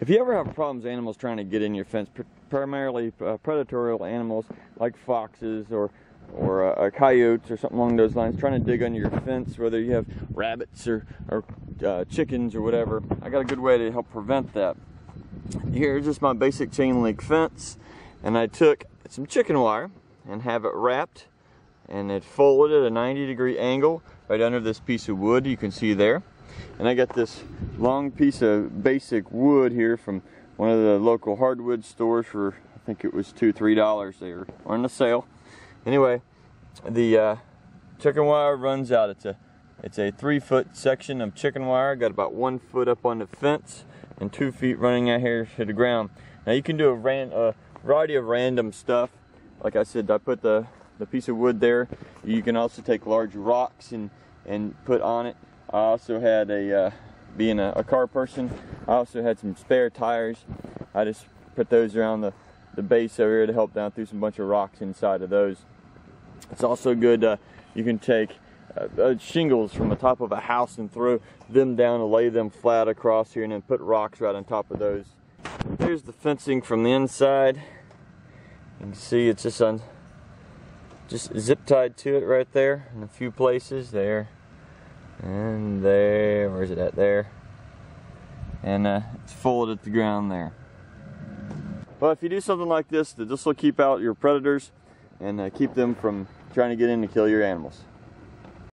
If you ever have problems animals trying to get in your fence, primarily uh, predatory animals like foxes or or uh, coyotes or something along those lines, trying to dig under your fence, whether you have rabbits or, or uh, chickens or whatever, I got a good way to help prevent that. Here's just my basic chain link fence, and I took some chicken wire and have it wrapped and it folded at a 90 degree angle right under this piece of wood you can see there. And I got this long piece of basic wood here from one of the local hardwood stores for I think it was two, three dollars. They were on the sale. Anyway, the uh, chicken wire runs out. It's a it's a three foot section of chicken wire. Got about one foot up on the fence and two feet running out here to the ground. Now you can do a, ran, a variety of random stuff. Like I said, I put the the piece of wood there. You can also take large rocks and and put on it. I also had a uh, being a, a, car person, I also had some spare tires. I just put those around the the base over here to help down through some bunch of rocks inside of those. It's also good. Uh, you can take uh, uh, shingles from the top of a house and throw them down and lay them flat across here and then put rocks right on top of those. Here's the fencing from the inside. You can see it's just on just zip tied to it right there in a few places there and there where's it at there? And uh, it's folded at the ground there. But if you do something like this that this will keep out your predators and uh, keep them from trying to get in to kill your animals